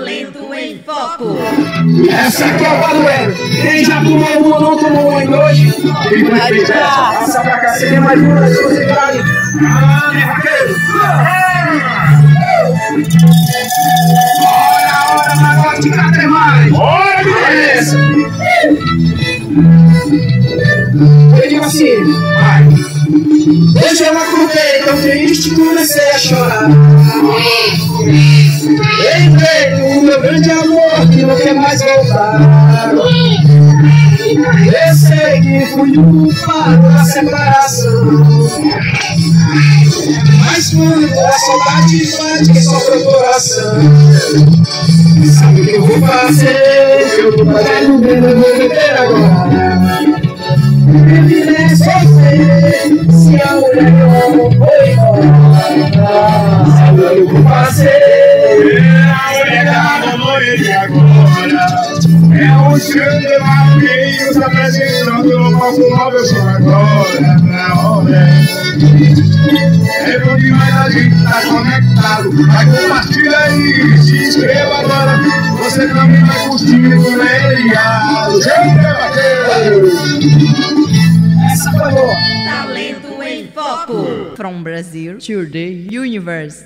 Talento em Foco. Essa aqui é o padroeiro. Quem já tomou uma, não tomou uma em hoje? Foi feito essa? Passa pra cá, seria mais uma das suas idades. Ah, meu vaqueiro. Ora, ora, magote, cadê mais? Ora, que é essa? Eu digo assim, vai. Hoje eu acordei tão triste, comecei a chorar. Grande amor que não quer mais voltar. Eu sei que fui o culpado da separação. Mas quando a saudade bate só pro coração. Sabe o que eu vou fazer? Eu tô pagando bem, eu vou beber agora. Viver sofrer se a mulher que eu amo foi embora. Sabe o que eu vou fazer? Que nos apresentando no palco móvel só agora, na hora. É bom demais a gente tá conectado. Vai compartilha aí, se inscreva agora. Você também vai curtindo com ele. Gente, vaqueiro! Essa foi boa. Talento em Foco. From Brazil to the universe.